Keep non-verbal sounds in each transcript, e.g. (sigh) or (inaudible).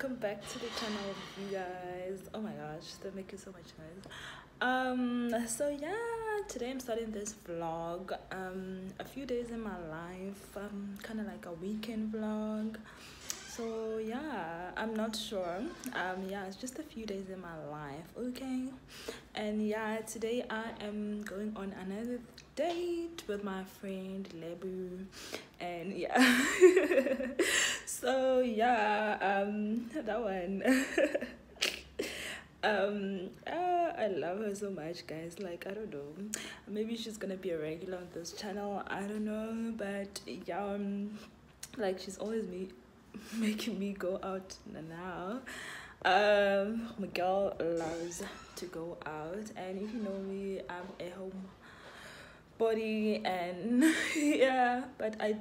welcome back to the channel you guys. Oh my gosh they're making so much noise. Um so yeah today i'm starting this vlog. Um a few days in my life um kind of like a weekend vlog. So yeah i'm not sure. Um yeah it's just a few days in my life okay? And yeah today i am going on another date with my friend lebu. And yeah. (laughs) So yeah um that one. (laughs) Um uh, i love her so much guys. Like i don't know. Maybe she's gonna be a regular on this channel. I don't know. But yeah um like she's always me (laughs) making me go out now. Um my girl loves to go out. And if you know me i'm a home body and (laughs) yeah but i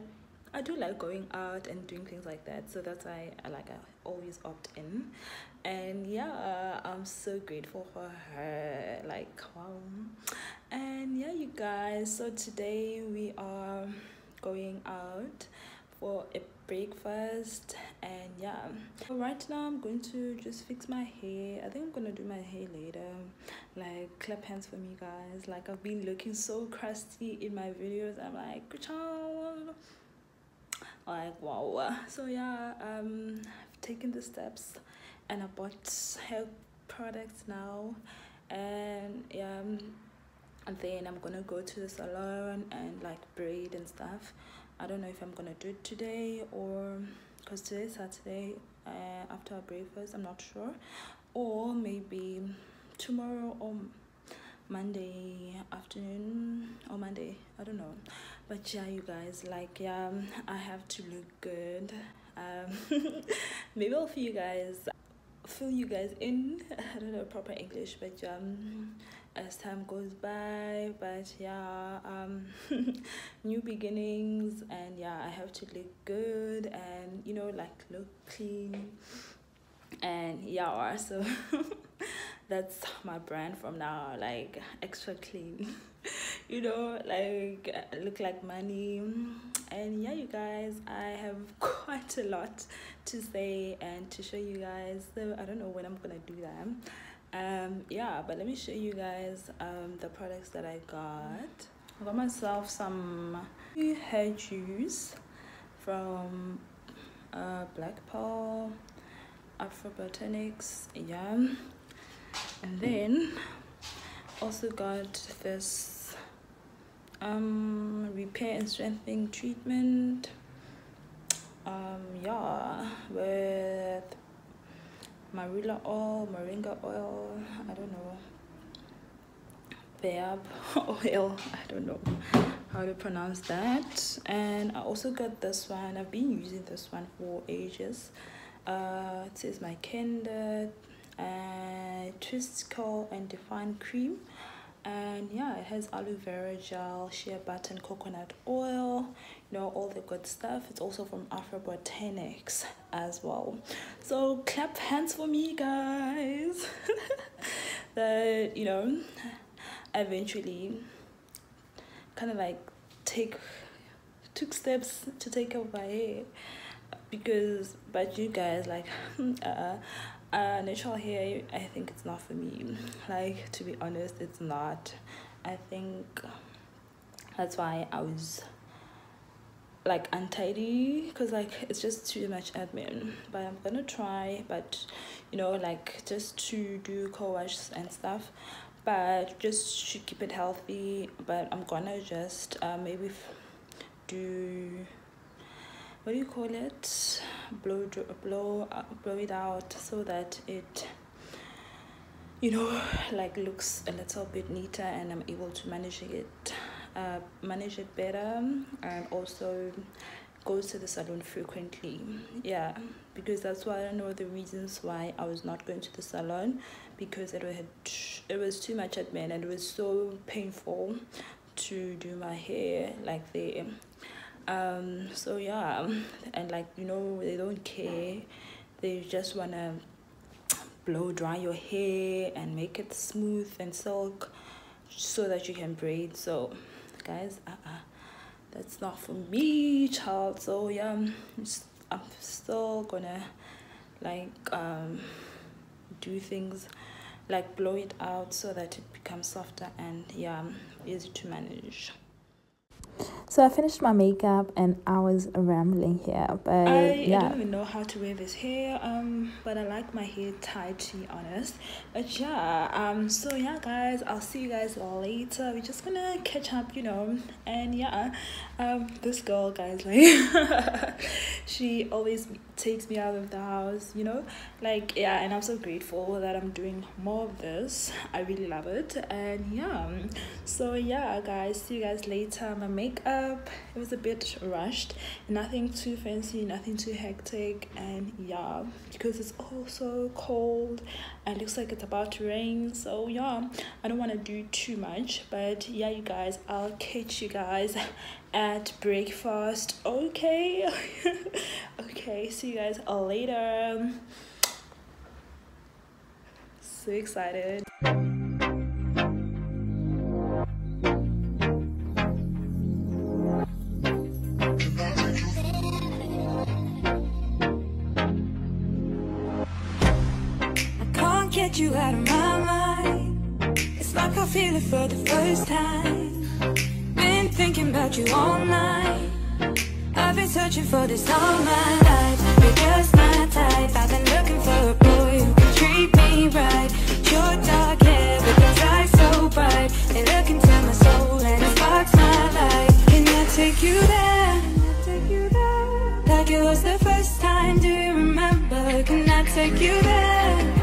i do like going out and doing things like that. So that's why i like i always opt in. And yeah i'm so grateful for her like wow and yeah you guys so today we are going out for a breakfast and yeah. Right now i'm going to just fix my hair. I think i'm gonna do my hair later. Like clap hands for me guys. Like i've been looking so crusty in my videos. I'm like like wow. So yeah um i've taken the steps and i bought hair products now. And yeah and then i'm gonna go to the salon and like braid and stuff I don't know if I'm gonna do it today or because today's Saturday uh, after breakfast I'm not sure. Or maybe tomorrow or Monday afternoon or Monday I don't know. But yeah you guys like yeah I have to look good. Um, (laughs) maybe I'll fill you guys fill you guys in. (laughs) I don't know proper English but um as time goes by but yeah um (laughs) new beginnings and yeah i have to look good and you know like look clean and yeah so (laughs) that's my brand from now like extra clean (laughs) you know like look like money. And yeah you guys i have quite a lot to say and to show you guys so i don't know when i'm gonna do that um yeah but let me show you guys um the products that i got. I got myself some hair juice from uh black pearl afro botanics yeah and then also got this um repair and strengthening treatment um yeah with marula oil moringa oil i don't know. Babe (laughs) oil i don't know how to pronounce that. And i also got this one. I've been using this one for ages. Uh it says my candid uh twist curl and define cream and yeah it has aloe vera gel shea butter and coconut oil you know all the good stuff. It's also from afro botanics as well. So clap hands for me guys. (laughs) That you know eventually kind of like take took steps to take care of my hair because but you guys like (laughs) uh uh natural hair i think it's not for me. Like to be honest it's not. I think that's why i was like untidy because like it's just too much admin. But i'm gonna try but you know like just to do co-wash and stuff. But just to keep it healthy but i'm gonna just uh, maybe do what do you call it? Blow blow uh, blow it out so that it you know like looks a little bit neater and i'm able to manage it uh, manage it better and also goes to the salon frequently. Yeah because that's why i know the reasons why i was not going to the salon because it had it was too much admin and it was so painful to do my hair like there um so yeah and like you know they don't care. They just want to blow dry your hair and make it smooth and silk so that you can braid. So guys uh, uh that's not for me child. So yeah i'm still gonna like um do things like blow it out so that it becomes softer and yeah easy to manage so I finished my makeup and I was rambling here, but I, yeah. I don't even know how to wear this hair. Um, but I like my hair tied to be honest. But yeah, um, so yeah, guys, I'll see you guys later. We're just gonna catch up, you know. And yeah, um, this girl, guys, like, (laughs) she always takes me out of the house, you know. Like yeah, and I'm so grateful that I'm doing more of this. I really love it. And yeah, so yeah, guys, see you guys later. My makeup up it was a bit rushed. Nothing too fancy nothing too hectic. And yeah because it's also cold and looks like it's about to rain. So yeah i don't want to do too much but yeah you guys i'll catch you guys (laughs) at breakfast. Okay? (laughs) Okay see you guys later. So excited you out of my mind. It's like I feel it for the first time. Been thinking about you all night. I've been searching for this all my life. You're just my type. I've been looking for a boy who can treat me right. Your dark hair with your eyes so bright. They look into my soul and it sparks my life Can I take you there? Like it was the first time, do you remember? Can I take you there?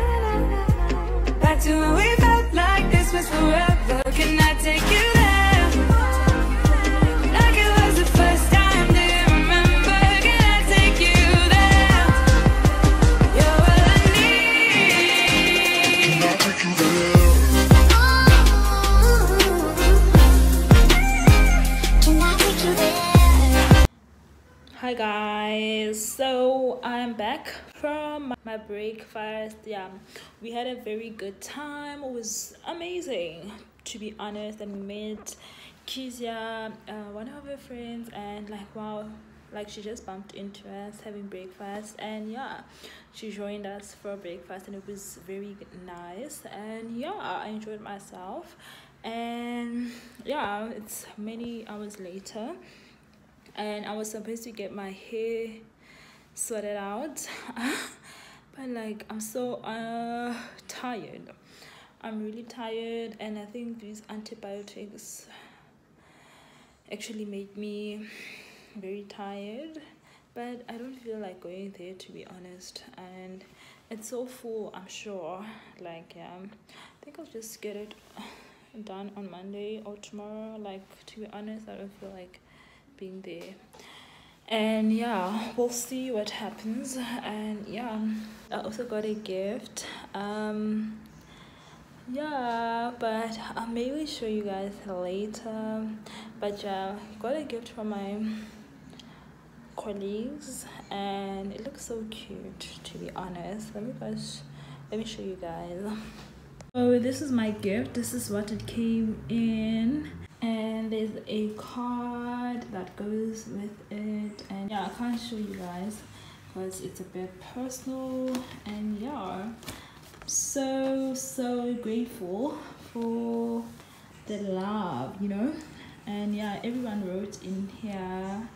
When we felt like this was forever. Can I take you Hi guys, so I'm back from my breakfast. Yeah we had a very good time. It was amazing to be honest. And met Kizia, uh, one of her friends. And like wow like she just bumped into us having breakfast. And yeah she joined us for breakfast. And it was very nice. And yeah i enjoyed myself. And yeah it's many hours later and i was supposed to get my hair sorted out. (laughs) But like i'm so uh tired. I'm really tired and i think these antibiotics actually made me very tired. But i don't feel like going there to be honest. And it's so full i'm sure. Like yeah. I think i'll just get it done on monday or tomorrow. Like to be honest i don't feel like being there. And yeah we'll see what happens. And yeah i also got a gift. Um yeah but i'll maybe show you guys later. But yeah got a gift from my colleagues and it looks so cute to be honest. Let me guys let me show you guys. So this is my gift. This is what it came in and there's a card that goes with it. And yeah i can't show you guys because it's a bit personal. And yeah so so grateful for the love you know? And yeah everyone wrote in here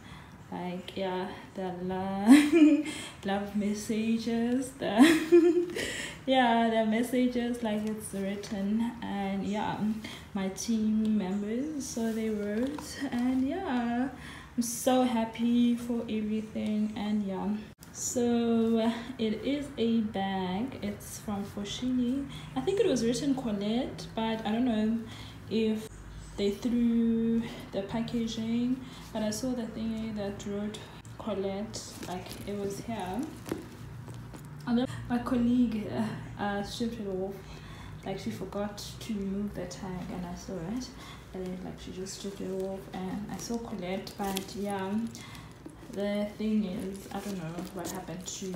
like yeah the love (laughs) love messages the (laughs) yeah the messages like it's written and yeah um, my team members so they wrote and yeah i'm so happy for everything and yeah. So it is a bag. It's from Foschini i think it was written colette but i don't know if they threw the packaging but i saw the thing that wrote colette like it was here and then my colleague uh, uh, stripped it off. Like she forgot to remove the tag and i saw it. And then like she just stripped it off and i saw colette but yeah the thing is i don't know what happened to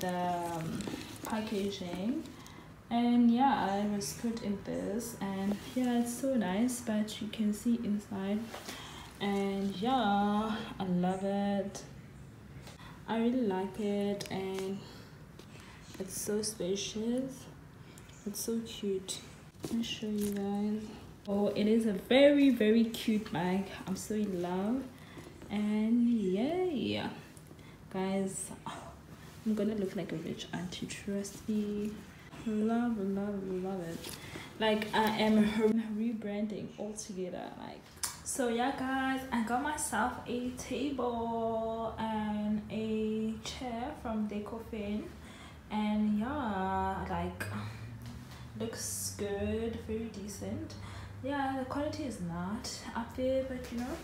the um, packaging. And yeah i was put in this and yeah it's so nice but you can see inside. And yeah i love it I really like it and it's so spacious. It's so cute. Let me show you guys. Oh, it is a very, very cute bag. I'm so in love. And yeah, guys, I'm gonna look like a rich auntie, trust me. Love, love, love it. Like I am rebranding altogether. Like so yeah guys i got myself a table and a chair from Decofurn. And yeah like looks good very decent. Yeah the quality is not up there but you know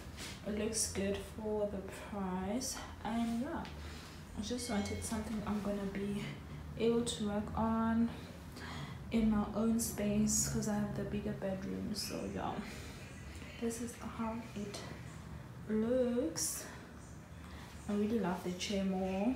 it looks good for the price. And yeah i just wanted something i'm gonna be able to work on in my own space because i have the bigger bedroom. So yeah this is how it looks. I really love the chair more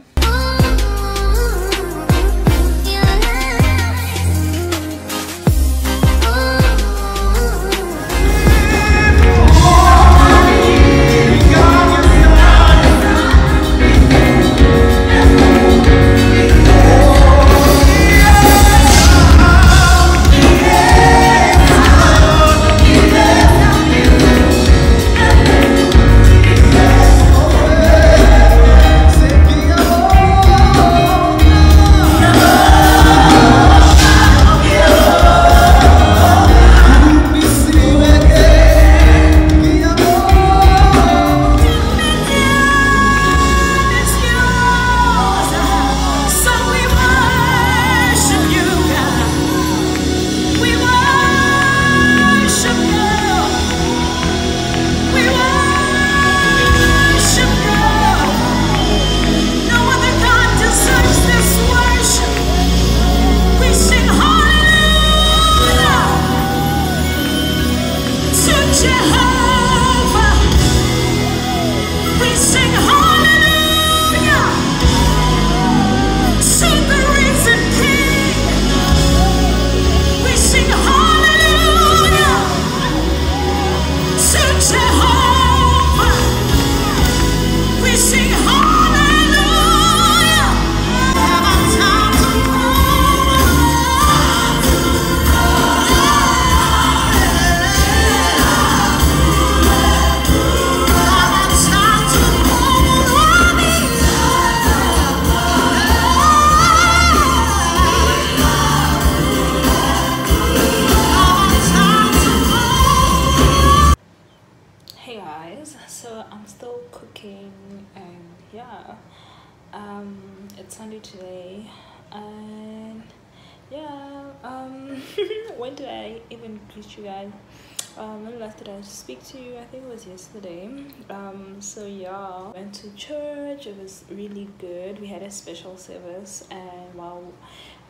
when last did I speak to you I think it was yesterday. Um so yeah went to church it was really good. We had a special service and wow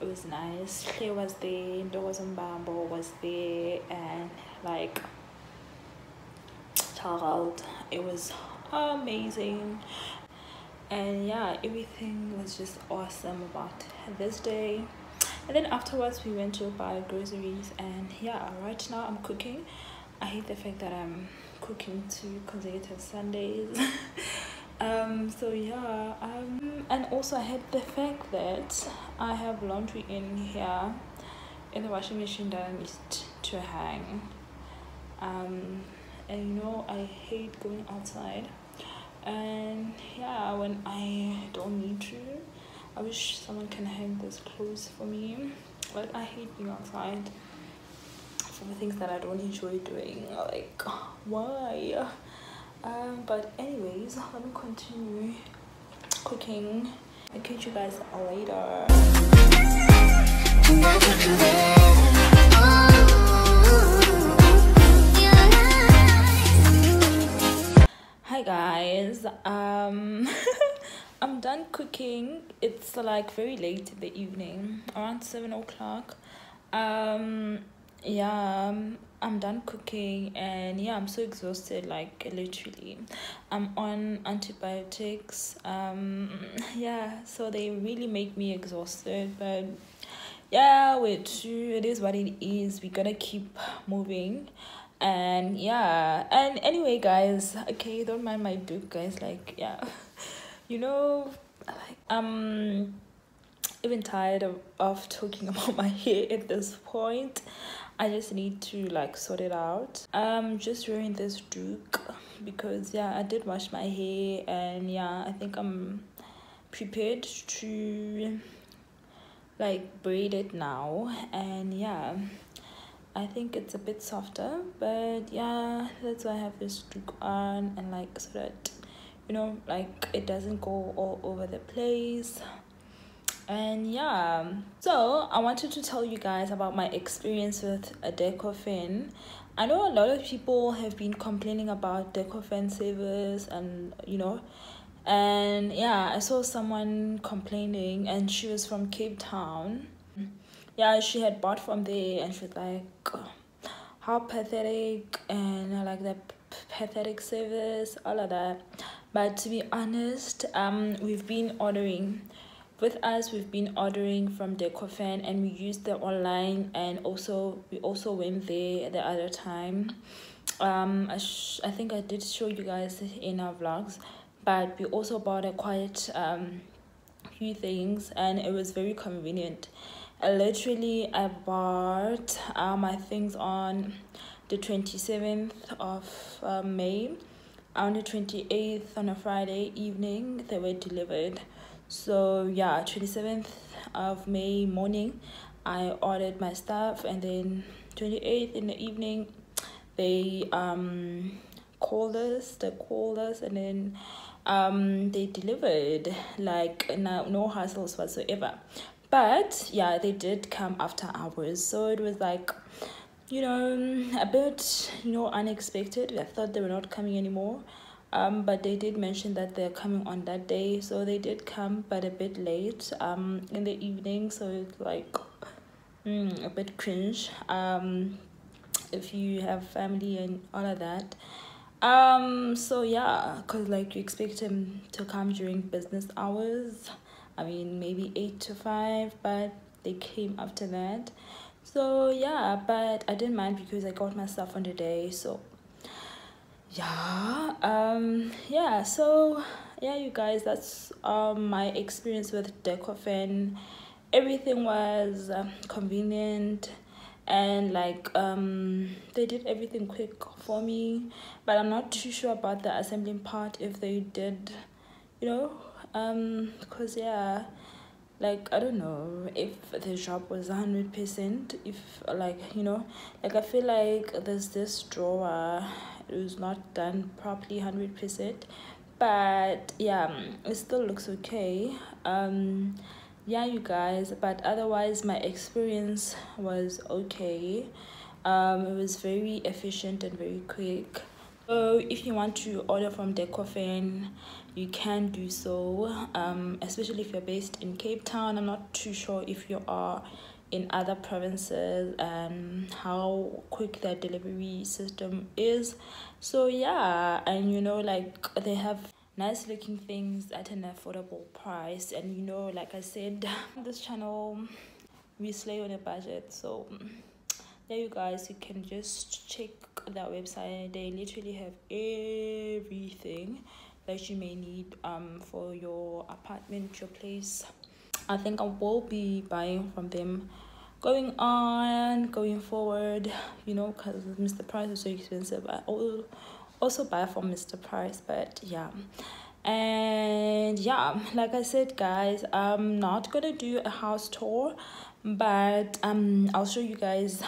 it was nice Claire was there was Bambo was there and like child it was amazing. And yeah everything was just awesome about this day. And then afterwards we went to buy groceries and yeah right now i'm cooking i hate the fact that i'm cooking two consecutive sundays. (laughs) Um so yeah um and also i hate the fact that i have laundry in here in the washing machine that i need to hang. Um and you know i hate going outside. And yeah when i don't need to i wish someone can hang this clothes for me. But i hate being outside for the things that i don't enjoy doing like why? Um but anyways let me continue cooking. I'll catch you guys later. Hi guys um (laughs) i'm done cooking. It's like very late in the evening around seven o'clock. Um yeah um, i'm done cooking and yeah i'm so exhausted like literally. I'm on antibiotics um (laughs) yeah so they really make me exhausted but yeah which it is what it is. We gotta keep moving. And yeah and anyway guys okay don't mind my book guys like yeah. (laughs) You know like um even tired of, of talking (laughs) about my hair at this point i just need to like sort it out. I'm just wearing this doek because yeah i did wash my hair and yeah i think i'm prepared to like braid it now. And yeah I think it's a bit softer but yeah that's why I have this doek on and like so that you know like it doesn't go all over the place and yeah so i wanted to tell you guys about my experience with a Decofurn i know a lot of people have been complaining about Decofurn savers and you know and yeah i saw someone complaining and she was from cape town. Yeah she had bought from there and she was like how pathetic and like the pathetic service all of that. But to be honest um we've been ordering with us we've been ordering from Decofurn and we used the online and also we also went there the other time. Um I, I think i did show you guys in our vlogs but we also bought a quite um few things and it was very convenient. I literally i bought uh, my things on the 27th of uh, may. On the 28th on a friday evening they were delivered so yeah 27th of may morning i ordered my stuff and then 28th in the evening they um called us they called us and then um they delivered like no, no hassles whatsoever. But yeah they did come after hours. So it was like you know a bit you know unexpected. I thought they were not coming anymore um but they did mention that they're coming on that day so they did come but a bit late um in the evening so it's like mm, a bit cringe. Um if you have family and all of that. Um so yeah because like you expect him to come during business hours. I mean maybe eight to five but they came after that. So yeah but i didn't mind because i got my stuff on the day so yeah um yeah so yeah you guys that's um my experience with Decofurn everything was um, convenient and like um they did everything quick for me but i'm not too sure about the assembling part if they did you know um because yeah like i don't know if the job was 100 percent if like you know like i feel like there's this drawer it was not done properly 100% but yeah it still looks okay. Um yeah you guys but otherwise my experience was okay. Um it was very efficient and very quick. So if you want to order from Decofurn you can do so. Um especially if you're based in cape town i'm not too sure if you are in other provinces and how quick their delivery system is. So yeah and you know like they have nice looking things at an affordable price. And you know like i said (laughs) this channel we slay on a budget. So there you guys you can just check their website. They literally have everything that you may need um for your apartment your place I think I will be buying from them going on, going forward, you know, because Mr. Price is so expensive. I will also buy from Mr. Price, but yeah. And yeah, like I said, guys, I'm not gonna do a house tour, but um, I'll show you guys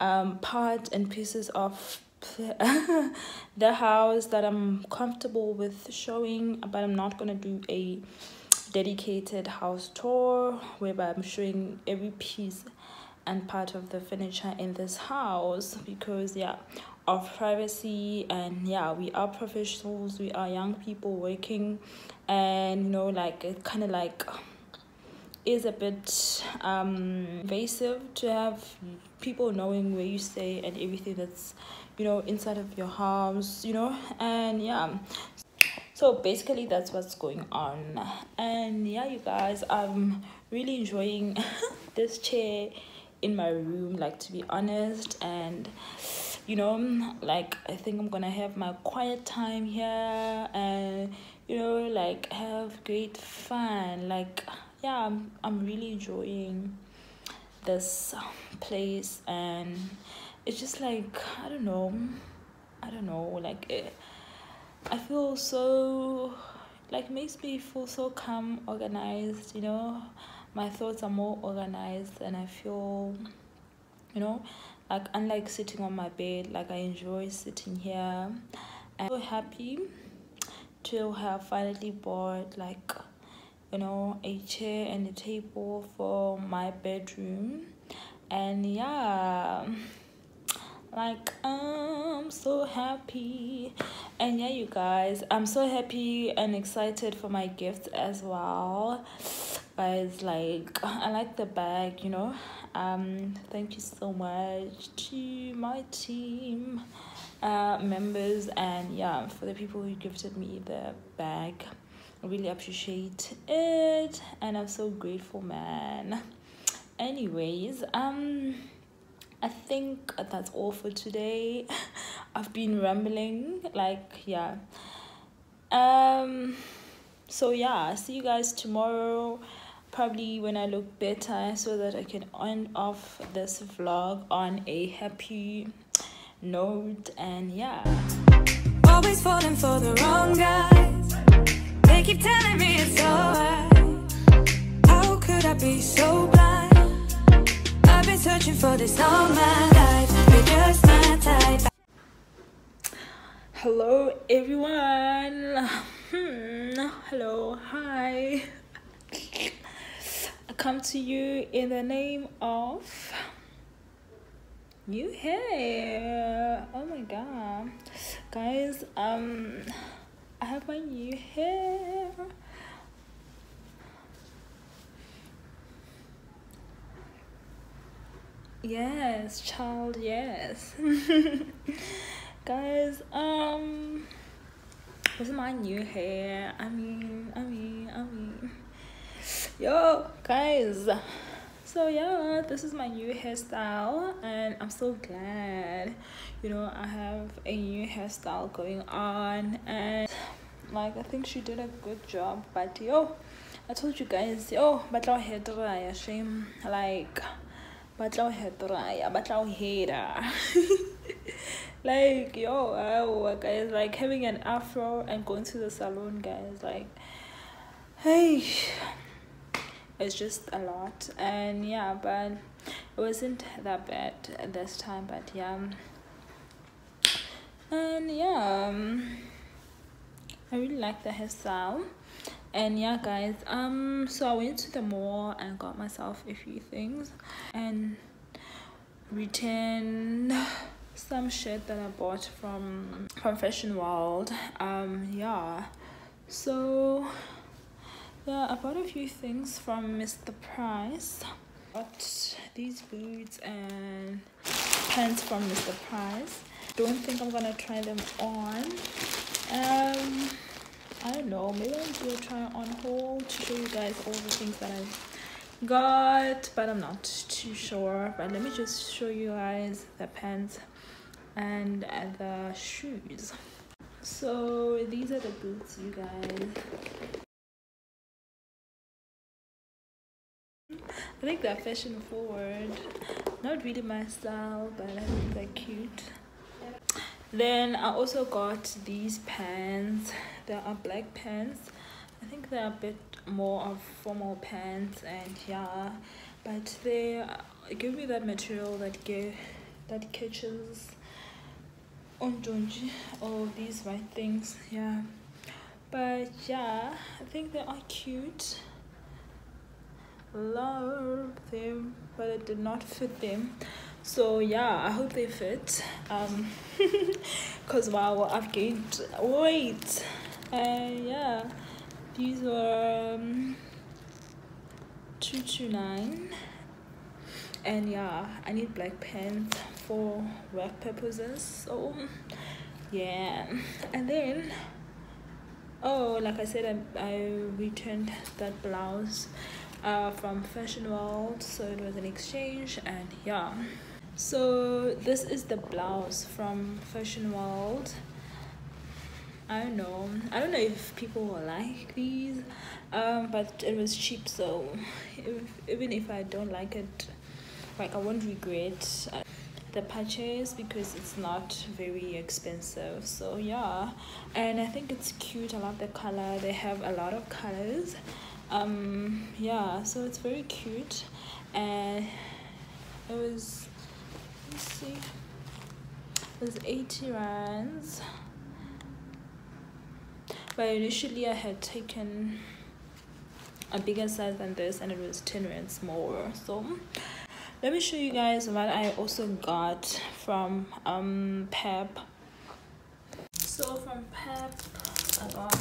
um parts and pieces of (laughs) the house that I'm comfortable with showing, but I'm not gonna do a dedicated house tour whereby I'm showing every piece and part of the furniture in this house because yeah of privacy and yeah we are professionals we are young people working and you know like it kind of like is a bit um invasive to have people knowing where you stay and everything that's you know inside of your house you know and yeah so basically that's what's going on. And yeah you guys i'm really enjoying (laughs) this chair in my room like to be honest. And you know like i think i'm gonna have my quiet time here and you know like have great fun. Like yeah i'm, I'm really enjoying this place. And it's just like i don't know. I don't know. Like it, i feel so like makes me feel so calm organized you know? My thoughts are more organized and i feel you know like unlike sitting on my bed like i enjoy sitting here. I'm so happy to have finally bought like you know a chair and a table for my bedroom. And yeah like i'm so happy. And yeah you guys i'm so happy and excited for my gift as well. Guys like i like the bag you know? Um thank you so much to my team uh members and yeah for the people who gifted me the bag. I really appreciate it and i'm so grateful man. Anyways um I think that's all for today. (laughs) I've been rambling like yeah. Um so yeah, see you guys tomorrow probably when I look better so that I can end off this vlog on a happy note and yeah. Always falling for the wrong guys. They keep telling me it's alright. How could I be so blind? Searching for this all my life. You're just my type. Hello, everyone. Hmm. Hello, hi. I come to you in the name of new hair. Oh my god, guys. Um, I have my new hair. Yes, child, yes. (laughs) Guys, um this is my new hair. I mean, I mean, I mean. Yo, guys. So yeah, this is my new hairstyle and I'm so glad. You know, I have a new hairstyle going on and like I think she did a good job, but yo, I told you guys, yo, but hair dry, shame like batla o hetraya batla o hater (laughs) like yo oh, guys like having an afro and going to the salon guys like hey it's just a lot. And yeah but it wasn't that bad this time but yeah. And yeah um, i really like the hairstyle and yeah guys um so i went to the mall and got myself a few things and returned some shit that i bought from from fashion world. Um yeah. So yeah i bought a few things from mr price. Got these boots and pants from mr price. Don't think i'm gonna try them on. Um I don't know, maybe I'll do a try on haul to show you guys all the things that I got, but I'm not too sure. But let me just show you guys the pants and the shoes. So these are the boots, you guys. I think they're fashion forward. Not really my style, but I think they're cute then i also got these pants. They are black pants. I think they're a bit more of formal pants and yeah. But they uh, give me that material that get that catches on all these white things yeah. But yeah i think they are cute. Love them but it did not fit them so yeah i hope they fit um (laughs) because wow i've gained weight. And yeah these were um, 229 and yeah i need black pants for work purposes so yeah. And then oh like i said i, I returned that blouse uh, from fashion world so it was an exchange and yeah so this is the blouse from fashion world I don't know. I don't know if people will like these, um, but it was cheap, so (laughs) if, even if I don't like it, like I won't regret uh, the purchase because it's not very expensive. So yeah, and I think it's cute. I love the color. They have a lot of colors. Um, yeah, so it's very cute, and it was. Let's see. It was 80 rands. But initially I had taken a bigger size than this and it was 10 rands more so let me show you guys what I also got from um Pep. So from Pep I got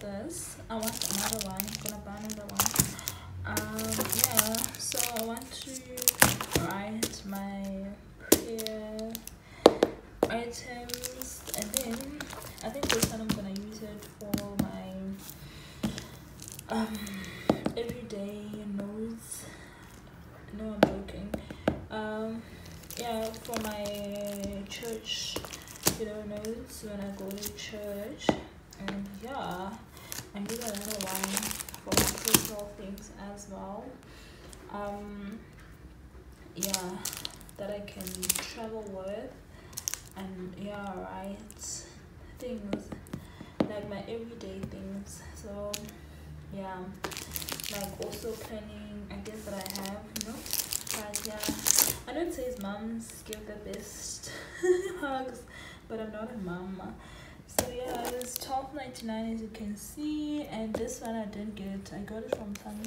this. I want another one. I'm gonna buy another one. Um yeah. So I want to write my prayer items and then I think this one I'm gonna use it for my um everyday notes. No I'm joking. Um yeah for my church you know notes when I go to church. And yeah and do another one for my personal things as well. Um yeah that I can travel with. And yeah right. Things like my everyday things. So yeah. Like also planning i guess that i have you know. But yeah. I don't say moms give the best (laughs) hugs but i'm not a mom so yeah it was 12.99 as you can see. And this one i didn't get. I got it from some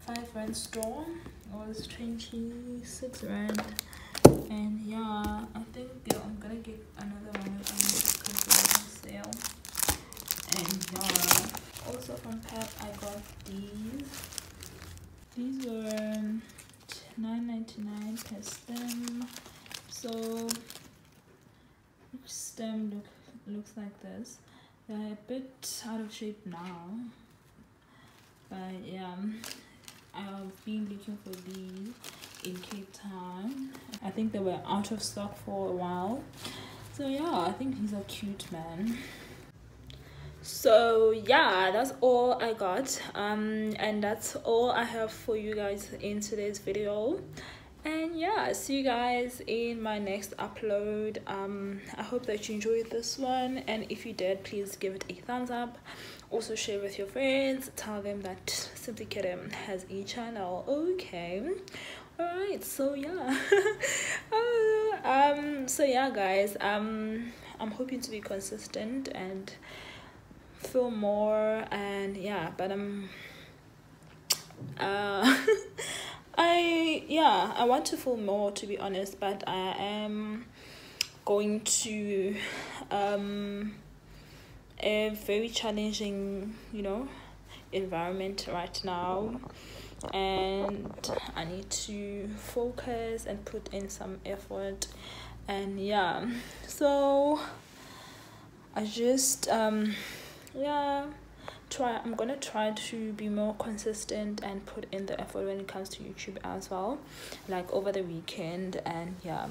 five rand store. It was 26 rand. and yeah i think yeah, i'm gonna get another one because it's on sale. And yeah also from pep i got these. These were 9.99 per stem. So each stem look looks like this? They're a bit out of shape now. But yeah I've been looking for these in Cape Town. I think they were out of stock for a while. So yeah, I think he's a cute, man. So yeah, that's all I got. Um, and that's all I have for you guys in today's video. And yeah, see you guys in my next upload. Um, I hope that you enjoyed this one. And if you did, please give it a thumbs up also share with your friends tell them that Simply KatM has a channel okay all right so yeah. (laughs) Uh, um so yeah guys um i'm hoping to be consistent and film more and yeah but i'm uh (laughs) i yeah i want to film more to be honest but i am going to um a very challenging you know environment right now and i need to focus and put in some effort. And yeah (laughs) so i just um yeah try i'm gonna try to be more consistent and put in the effort when it comes to youtube as well like over the weekend and yeah.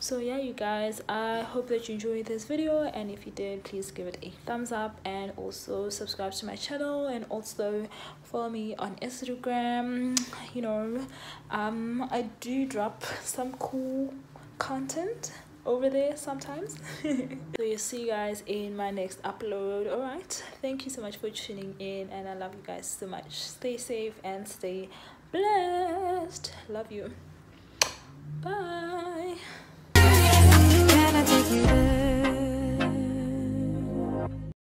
So yeah you guys i hope that you enjoyed this video and if you did please give it a thumbs up and also subscribe to my channel and also follow me on instagram. You know um i do drop some cool content over there sometimes. (laughs) So you see you guys in my next upload. All right thank you so much for tuning in and i love you guys so much. Stay safe and stay blessed. Love you. Bye.